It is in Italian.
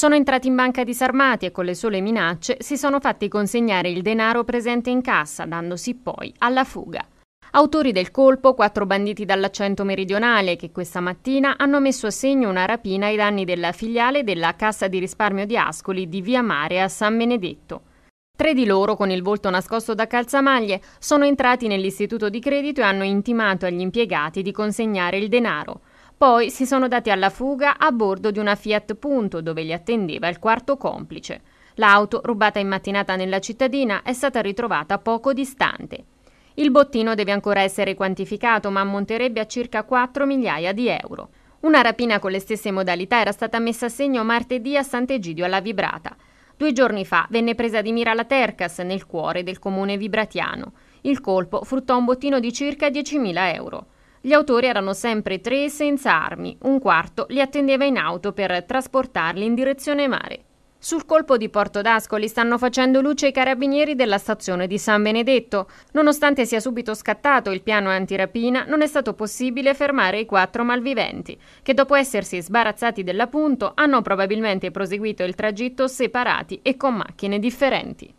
Sono entrati in banca disarmati e con le sole minacce si sono fatti consegnare il denaro presente in cassa, dandosi poi alla fuga. Autori del colpo, quattro banditi dall'accento meridionale che questa mattina hanno messo a segno una rapina ai danni della filiale della Cassa di risparmio di Ascoli di Via Mare a San Benedetto. Tre di loro, con il volto nascosto da calzamaglie, sono entrati nell'istituto di credito e hanno intimato agli impiegati di consegnare il denaro. Poi si sono dati alla fuga a bordo di una Fiat Punto dove li attendeva il quarto complice. L'auto, rubata in mattinata nella cittadina, è stata ritrovata poco distante. Il bottino deve ancora essere quantificato, ma ammonterebbe a circa 4 migliaia di euro. Una rapina con le stesse modalità era stata messa a segno martedì a Sant'Egidio alla Vibrata. Due giorni fa venne presa di mira la Tercas nel cuore del comune vibratiano. Il colpo fruttò un bottino di circa 10.000 euro. Gli autori erano sempre tre senza armi, un quarto li attendeva in auto per trasportarli in direzione mare. Sul colpo di Porto d'Ascoli stanno facendo luce i carabinieri della stazione di San Benedetto. Nonostante sia subito scattato il piano antirapina, non è stato possibile fermare i quattro malviventi, che dopo essersi sbarazzati dell'appunto hanno probabilmente proseguito il tragitto separati e con macchine differenti.